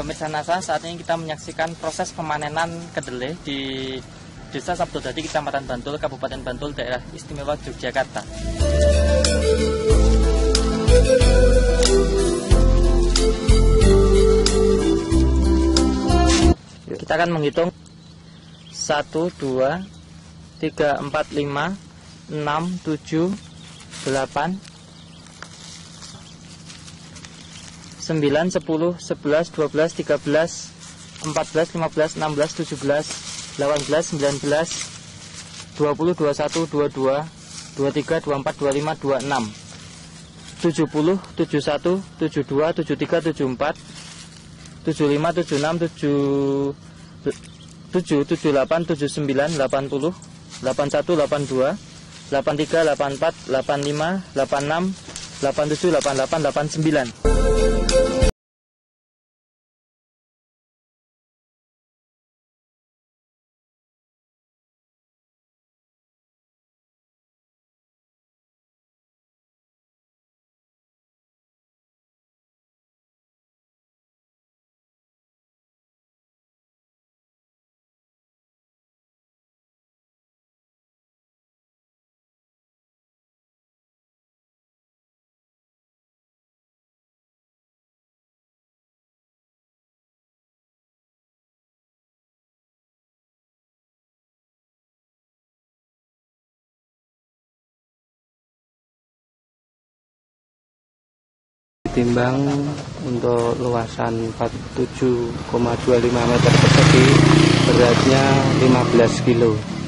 Pemirsa NASA, saat ini kita menyaksikan proses pemanenan kedelai di Desa Sabdo Dadi, Kecamatan Bantul, Kabupaten Bantul, Daerah Istimewa Yogyakarta. Kita akan menghitung 1, 2, 3, 4, 5, 6, 7, 8, 9, 10, 11, 12, 13, 14, 15, 16, 17, 18, 19, 20, 21, 22, 23, 24, 25, 26 70, 71, 72, 73, 74 75, 76, 77, 78, 79, 80 81, 82 83, 84, 85, 86, 87, 88, 89 ditimbang untuk luasan 47,25 meter persegi beratnya 15 kilo